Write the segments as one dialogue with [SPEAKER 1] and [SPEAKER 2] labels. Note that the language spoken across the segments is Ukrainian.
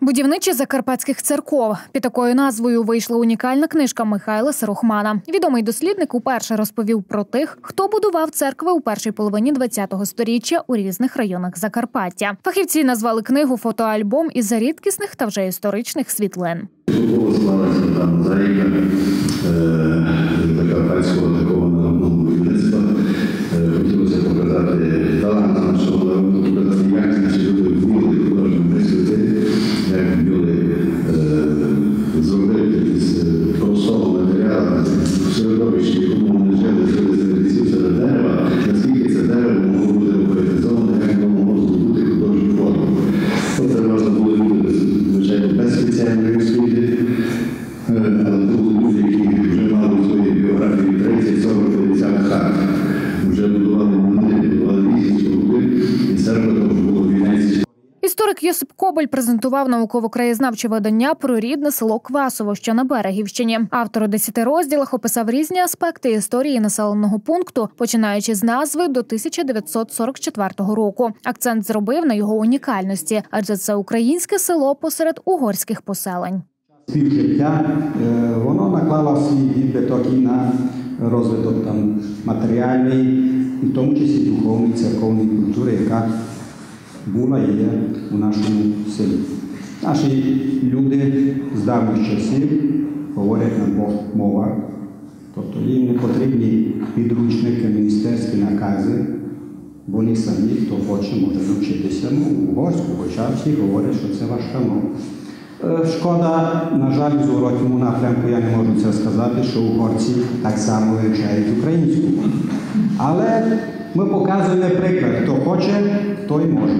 [SPEAKER 1] Будівничі закарпатських церков під такою назвою вийшла унікальна книжка Михайла Сирохмана. Відомий дослідник уперше розповів про тих, хто будував церкви у першій половині ХХ століття у різних районах Закарпаття. Фахівці назвали книгу фотоальбом із рідкісних та вже історичних світлин.
[SPEAKER 2] Службово склалася там заїка закарпатського такого
[SPEAKER 1] Історик Йосип Кобель презентував науково-краєзнавче видання про рідне село Квасово, що на Берегівщині. Автор у десяти розділах описав різні аспекти історії населеного пункту, починаючи з назви до 1944 року. Акцент зробив на його унікальності, адже це українське село посеред угорських поселень.
[SPEAKER 3] співжиття, е, воно наклало свій відбиток і на розвиток там матеріальний, в тому числі духовної церковної культури, яка була і є у нашому селі. Наші люди з давніх часів говорять на двох мовах, тобто їм не потрібні підручники, міністерські накази, бо вони самі, хто хоче, може навчитися мову угорську, хоча всі говорять, що це важка мова. Е, Шкода, на жаль, в зворотньому напрямку я не можу це сказати, що угорці так само вивчають українську. Але ми показуємо приклад. Хто хоче, той може.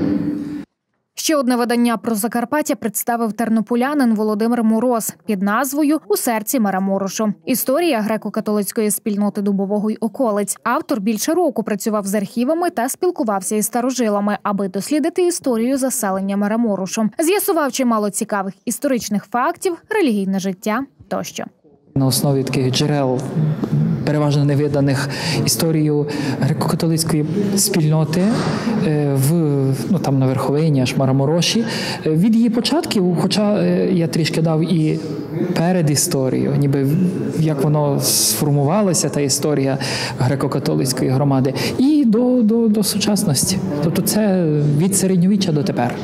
[SPEAKER 1] Ще одне видання про Закарпаття представив тернополянин Володимир Мороз під назвою У серці Мараморошу. Історія греко-католицької спільноти дубового й околиць. Автор більше року працював з архівами та спілкувався із старожилами, аби дослідити історію заселення Мараморошу. З'ясував чимало цікавих історичних фактів, релігійне життя тощо.
[SPEAKER 4] На основі таких джерел, переважно невиданих історію греко-католицької спільноти е, в ну там на верховині, аж Марамороші. Е, Від її початків, хоча е, я трішки дав і перед історію, ніби як воно сформувалася, та історія греко-католицької громади, і до, до, до сучасності. Тобто це від середньовіччя до тепер.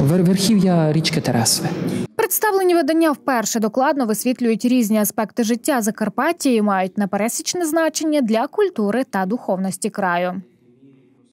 [SPEAKER 4] Вер- Верхів'я річки Тересви.
[SPEAKER 1] Представлені видання вперше докладно висвітлюють різні аспекти життя Закарпаття і мають непересічне значення для культури та духовності краю.